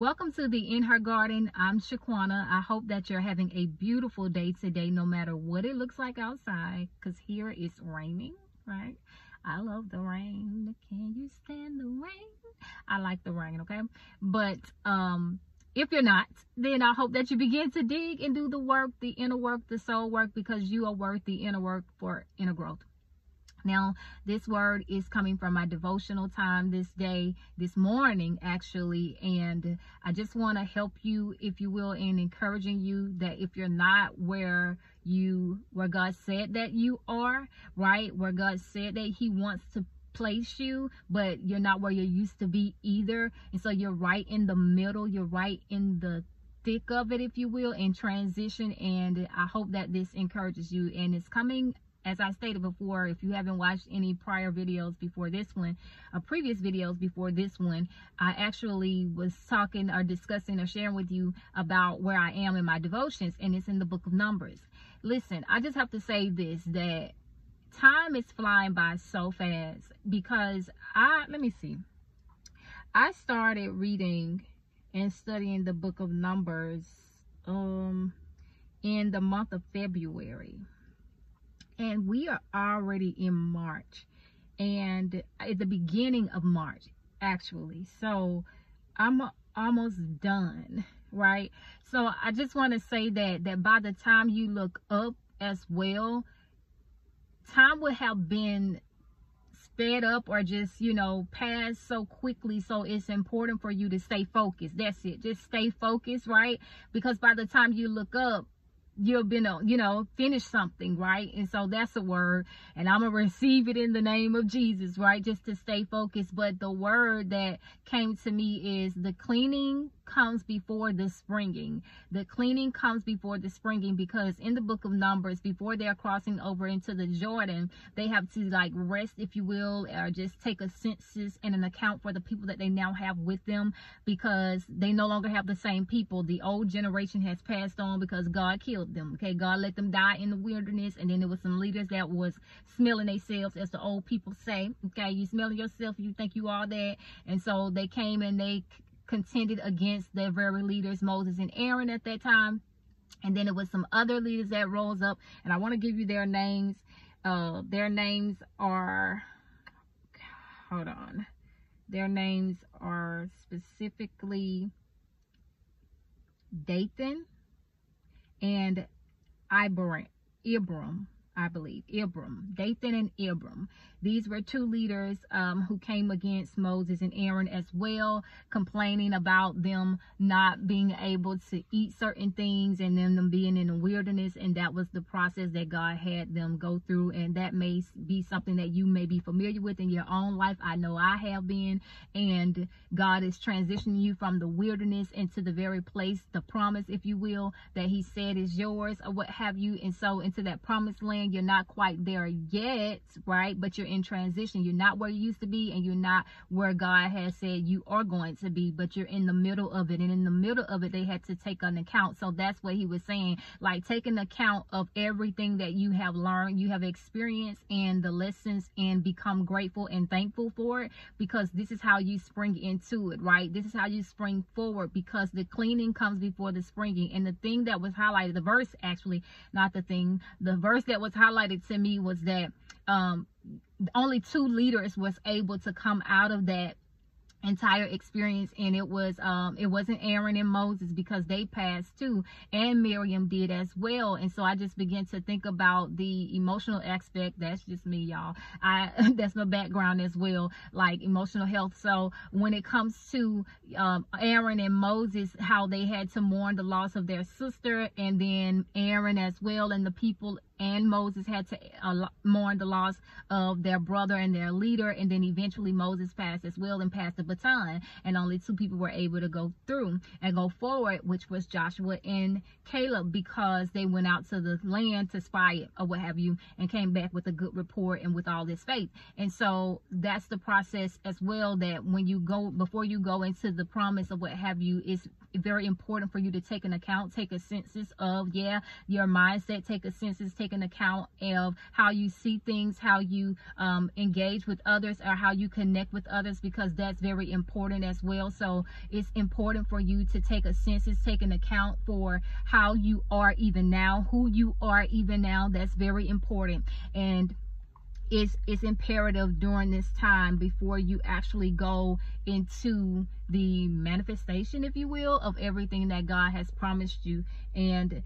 Welcome to the In Her Garden. I'm Shequana. I hope that you're having a beautiful day today, no matter what it looks like outside, because here it's raining, right? I love the rain. Can you stand the rain? I like the rain, okay? But um if you're not, then I hope that you begin to dig and do the work, the inner work, the soul work, because you are worth the inner work for inner growth. Now, this word is coming from my devotional time this day, this morning, actually. And I just want to help you, if you will, in encouraging you that if you're not where you, where God said that you are, right? Where God said that He wants to place you, but you're not where you used to be either. And so you're right in the middle, you're right in the thick of it, if you will, in transition. And I hope that this encourages you. And it's coming as I stated before, if you haven't watched any prior videos before this one, or previous videos before this one, I actually was talking or discussing or sharing with you about where I am in my devotions, and it's in the book of Numbers. Listen, I just have to say this that time is flying by so fast because I, let me see, I started reading and studying the book of Numbers um in the month of February and we are already in March and at the beginning of March actually. So I'm almost done right? So I just want to say that that by the time you look up as well time would have been sped up or just you know passed so quickly. So it's important for you to stay focused. That's it. Just stay focused right? Because by the time you look up you've been you know finish something right? And so that's a word and i'm gonna receive it in the name of jesus right? Just to stay focused. But the word that came to me is the cleaning comes before the springing. The cleaning comes before the springing because in the book of Numbers, before they're crossing over into the Jordan, they have to like rest, if you will, or just take a census and an account for the people that they now have with them because they no longer have the same people. The old generation has passed on because God killed them. Okay, God let them die in the wilderness, and then there was some leaders that was smelling themselves, as the old people say. Okay, you smelling yourself, you think you are that, and so they came and they contended against their very leaders, Moses and Aaron at that time. And then it was some other leaders that rose up. And I want to give you their names. Uh, their names are, hold on. Their names are specifically Dathan and Ibram. Ibram. I believe, Ibram, Dathan and Ibram. These were two leaders um, who came against Moses and Aaron as well, complaining about them not being able to eat certain things and then them being in the wilderness. And that was the process that God had them go through. And that may be something that you may be familiar with in your own life. I know I have been. And God is transitioning you from the wilderness into the very place, the promise, if you will, that He said is yours or what have you. And so into that promised land you're not quite there yet, right? But you're in transition. You're not where you used to be and you're not where God has said you are going to be, but you're in the middle of it. And in the middle of it, they had to take an account. So that's what he was saying, like taking account of everything that you have learned, you have experienced and the lessons and become grateful and thankful for it because this is how you spring into it, right? This is how you spring forward because the cleaning comes before the springing. And the thing that was highlighted, the verse actually, not the thing, the verse that was highlighted to me was that um, only two leaders was able to come out of that entire experience and it was um it wasn't Aaron and Moses because they passed too and Miriam did as well. And so I just began to think about the emotional aspect. That's just me y'all. I that's my background as well like emotional health. So when it comes to um Aaron and Moses how they had to mourn the loss of their sister and then Aaron as well and the people and Moses had to uh, mourn the loss of their brother and their leader. And then eventually Moses passed as well and passed the baton. And only two people were able to go through and go forward which was Joshua and Caleb because they went out to the land to spy it or what have you and came back with a good report and with all this faith. And so that's the process as well that when you go before you go into the promise of what have you it's very important for you to take an account take a census of yeah your mindset take a census take taking account of how you see things, how you um, engage with others, or how you connect with others, because that's very important as well. So it's important for you to take a census, take an account for how you are even now, who you are even now. That's very important. And it's it's imperative during this time before you actually go into the manifestation if you will of everything that God has promised you and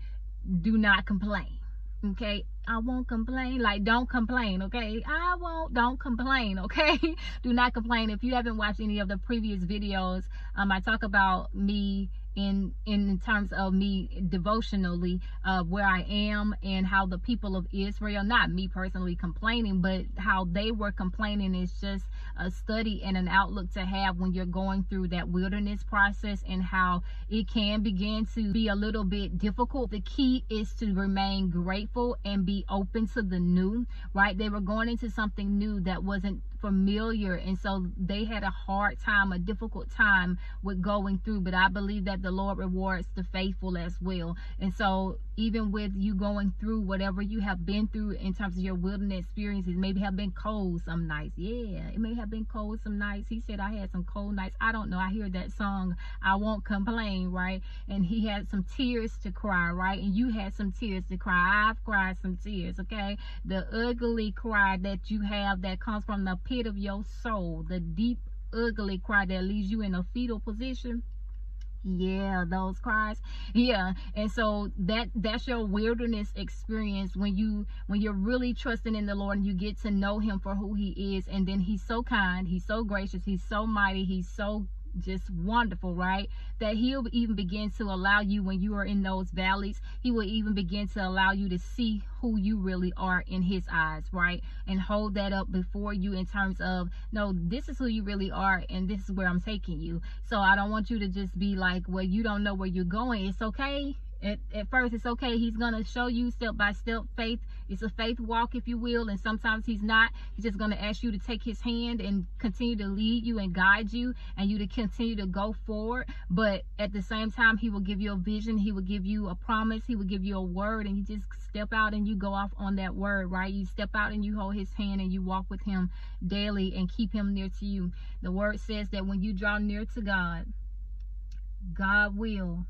do not complain okay? I won't complain like don't complain okay? I won't don't complain okay? Do not complain. If you haven't watched any of the previous videos um i talk about me in in terms of me devotionally uh, where I am and how the people of Israel, not me personally complaining, but how they were complaining is just a study and an outlook to have when you're going through that wilderness process and how it can begin to be a little bit difficult. The key is to remain grateful and be open to the new, right? They were going into something new that wasn't familiar and so they had a hard time a difficult time with going through but i believe that the lord rewards the faithful as well. And so even with you going through whatever you have been through in terms of your wilderness experiences maybe have been cold some nights. Yeah it may have been cold some nights. He said i had some cold nights. I don't know. I hear that song i won't complain right? And he had some tears to cry right? And you had some tears to cry. I've cried some tears okay? The ugly cry that you have that comes from the pit of your soul, the deep, ugly cry that leaves you in a fetal position. Yeah those cries. Yeah and so that that's your wilderness experience when you when you're really trusting in the lord and you get to know him for who he is. And then he's so kind he's so gracious he's so mighty he's so just wonderful, right? That he'll even begin to allow you when you are in those valleys, he will even begin to allow you to see who you really are in his eyes, right? And hold that up before you in terms of, no, this is who you really are and this is where I'm taking you. So I don't want you to just be like, well, you don't know where you're going. It's okay at, at first it's okay he's going to show you step by step faith it's a faith walk if you will and sometimes he's not. He's just going to ask you to take his hand and continue to lead you and guide you and you to continue to go forward. But at the same time he will give you a vision. He will give you a promise. He will give you a word and you just step out and you go off on that word right? You step out and you hold his hand and you walk with him daily and keep him near to you. The word says that when you draw near to god god will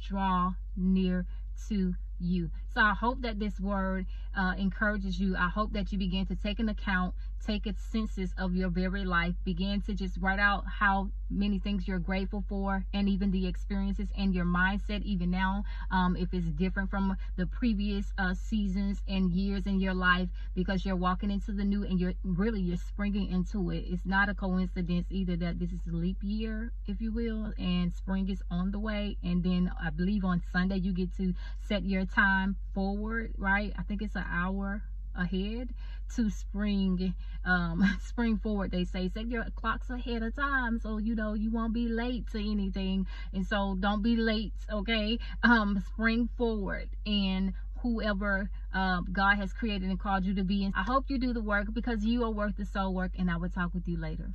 draw near to you. So I hope that this word uh, encourages you. I hope that you begin to take an account, take a census of your very life, begin to just write out how many things you're grateful for and even the experiences and your mindset even now um, if it's different from the previous uh, seasons and years in your life because you're walking into the new and you're really you're springing into it. It's not a coincidence either that this is a leap year if you will and spring is on the way. And then i believe on sunday you get to set your time forward right? I think it's an hour ahead to spring um spring forward they say set your clocks ahead of time so you know you won't be late to anything and so don't be late okay um spring forward and whoever uh, God has created and called you to be. And I hope you do the work because you are worth the soul work and I will talk with you later.